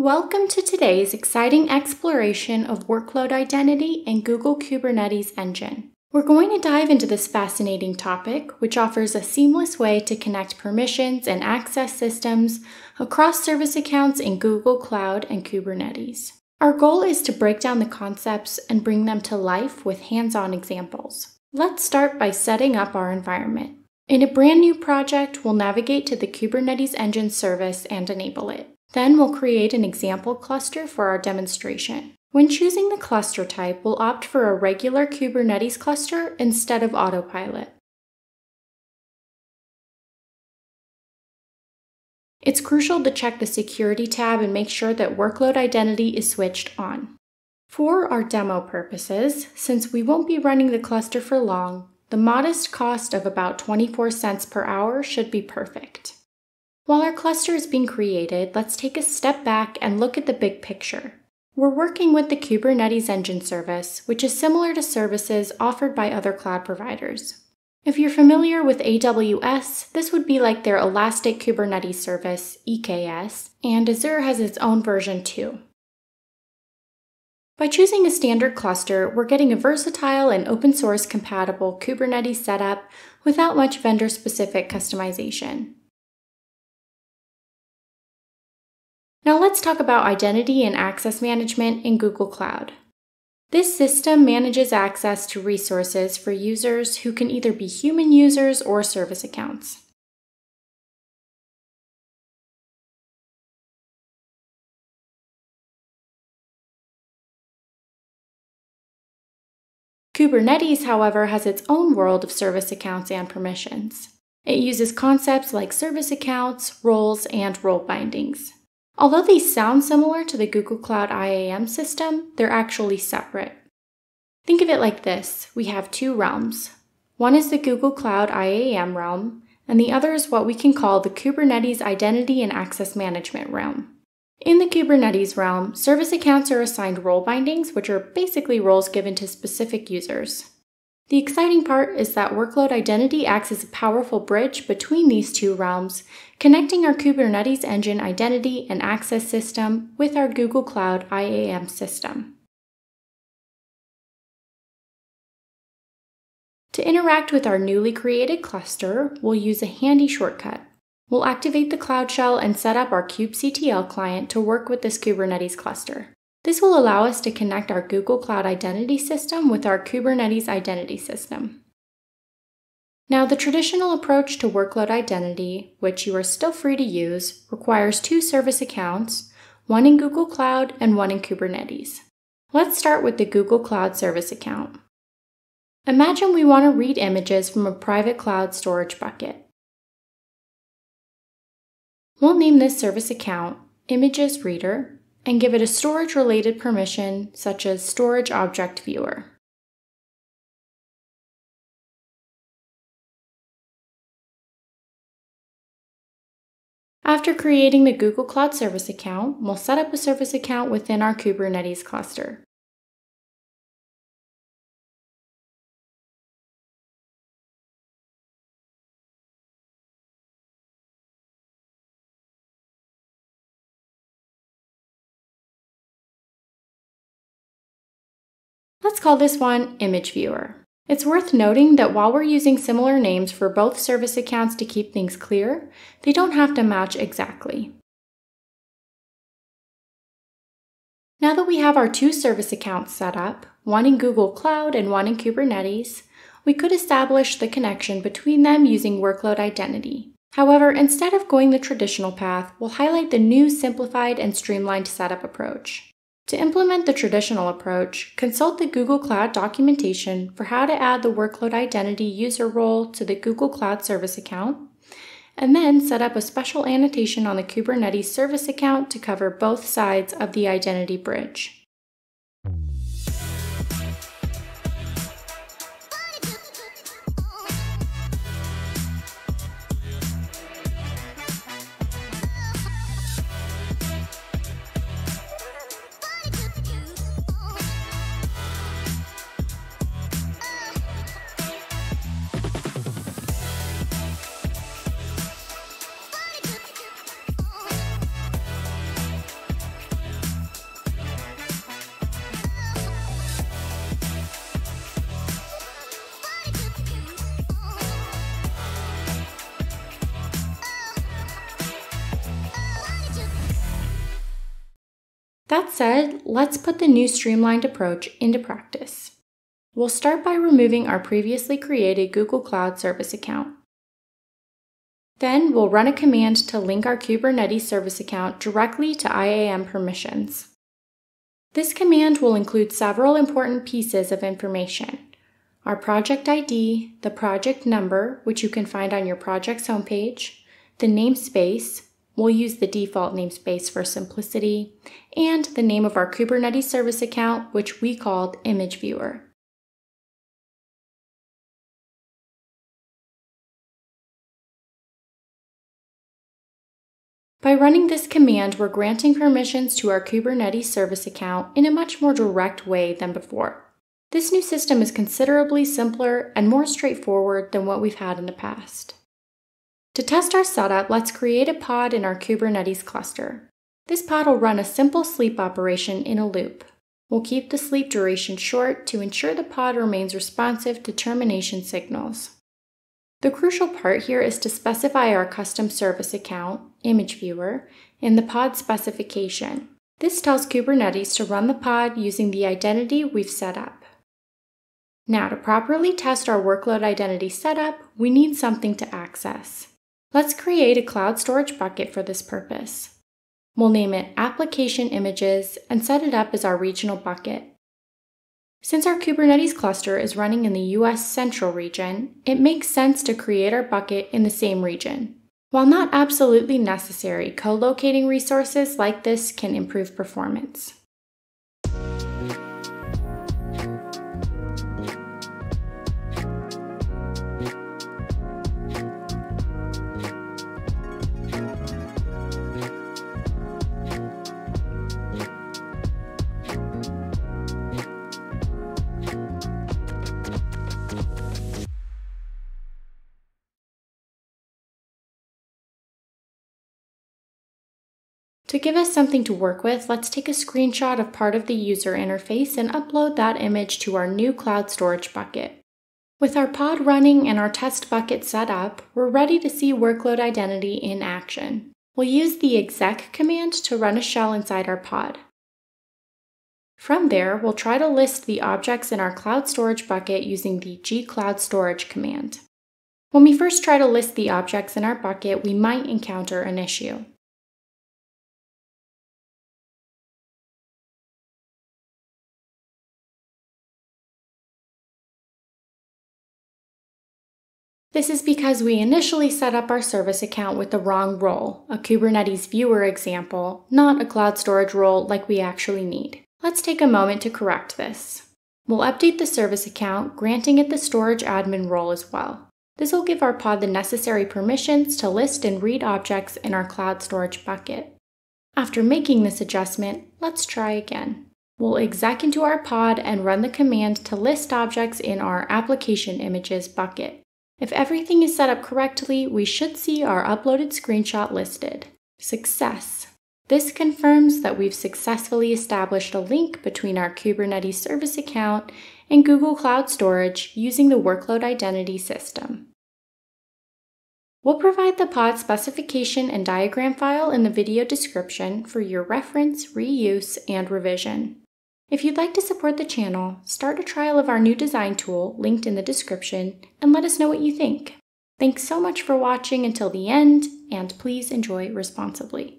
Welcome to today's exciting exploration of workload identity in Google Kubernetes Engine. We're going to dive into this fascinating topic, which offers a seamless way to connect permissions and access systems across service accounts in Google Cloud and Kubernetes. Our goal is to break down the concepts and bring them to life with hands on examples. Let's start by setting up our environment. In a brand new project, we'll navigate to the Kubernetes Engine service and enable it. Then we'll create an example cluster for our demonstration. When choosing the cluster type, we'll opt for a regular Kubernetes cluster instead of autopilot. It's crucial to check the Security tab and make sure that workload identity is switched on. For our demo purposes, since we won't be running the cluster for long, the modest cost of about 24 cents per hour should be perfect. While our cluster is being created, let's take a step back and look at the big picture. We're working with the Kubernetes Engine service, which is similar to services offered by other cloud providers. If you're familiar with AWS, this would be like their Elastic Kubernetes Service, EKS, and Azure has its own version too. By choosing a standard cluster, we're getting a versatile and open source compatible Kubernetes setup without much vendor specific customization. Now let's talk about identity and access management in Google Cloud. This system manages access to resources for users who can either be human users or service accounts. Kubernetes, however, has its own world of service accounts and permissions. It uses concepts like service accounts, roles, and role bindings. Although these sound similar to the Google Cloud IAM system, they're actually separate. Think of it like this we have two realms. One is the Google Cloud IAM realm, and the other is what we can call the Kubernetes Identity and Access Management realm. In the Kubernetes realm, service accounts are assigned role bindings, which are basically roles given to specific users. The exciting part is that workload identity acts as a powerful bridge between these two realms, connecting our Kubernetes engine identity and access system with our Google Cloud IAM system. To interact with our newly created cluster, we'll use a handy shortcut. We'll activate the Cloud Shell and set up our kubectl client to work with this Kubernetes cluster. This will allow us to connect our Google Cloud Identity System with our Kubernetes Identity System. Now, the traditional approach to workload identity, which you are still free to use, requires two service accounts, one in Google Cloud and one in Kubernetes. Let's start with the Google Cloud Service account. Imagine we want to read images from a private cloud storage bucket. We'll name this service account Images Reader and give it a storage related permission such as Storage Object Viewer. After creating the Google Cloud Service account, we'll set up a service account within our Kubernetes cluster. Let's call this one Image Viewer. It's worth noting that while we're using similar names for both service accounts to keep things clear, they don't have to match exactly. Now that we have our two service accounts set up, one in Google Cloud and one in Kubernetes, we could establish the connection between them using workload identity. However, instead of going the traditional path, we'll highlight the new simplified and streamlined setup approach. To implement the traditional approach, consult the Google Cloud documentation for how to add the workload identity user role to the Google Cloud Service account, and then set up a special annotation on the Kubernetes Service account to cover both sides of the identity bridge. That said, let's put the new streamlined approach into practice. We'll start by removing our previously created Google Cloud Service account. Then we'll run a command to link our Kubernetes service account directly to IAM permissions. This command will include several important pieces of information. Our project ID, the project number, which you can find on your project's homepage, the namespace, we'll use the default namespace for simplicity, and the name of our Kubernetes service account, which we called Image Viewer. By running this command, we're granting permissions to our Kubernetes service account in a much more direct way than before. This new system is considerably simpler and more straightforward than what we've had in the past. To test our setup, let's create a pod in our Kubernetes cluster. This pod will run a simple sleep operation in a loop. We'll keep the sleep duration short to ensure the pod remains responsive to termination signals. The crucial part here is to specify our custom service account, image viewer, in the pod specification. This tells Kubernetes to run the pod using the identity we've set up. Now, to properly test our workload identity setup, we need something to access. Let's create a cloud storage bucket for this purpose. We'll name it Application Images and set it up as our regional bucket. Since our Kubernetes cluster is running in the US Central region, it makes sense to create our bucket in the same region. While not absolutely necessary, co-locating resources like this can improve performance. To give us something to work with, let's take a screenshot of part of the user interface and upload that image to our new cloud storage bucket. With our pod running and our test bucket set up, we're ready to see workload identity in action. We'll use the exec command to run a shell inside our pod. From there, we'll try to list the objects in our cloud storage bucket using the gcloudstorage command. When we first try to list the objects in our bucket, we might encounter an issue. This is because we initially set up our service account with the wrong role, a Kubernetes viewer example, not a cloud storage role like we actually need. Let's take a moment to correct this. We'll update the service account, granting it the storage admin role as well. This will give our pod the necessary permissions to list and read objects in our cloud storage bucket. After making this adjustment, let's try again. We'll exec into our pod and run the command to list objects in our application images bucket. If everything is set up correctly, we should see our uploaded screenshot listed. Success. This confirms that we've successfully established a link between our Kubernetes service account and Google Cloud Storage using the workload identity system. We'll provide the pod specification and diagram file in the video description for your reference, reuse, and revision. If you'd like to support the channel, start a trial of our new design tool linked in the description and let us know what you think. Thanks so much for watching until the end, and please enjoy responsibly.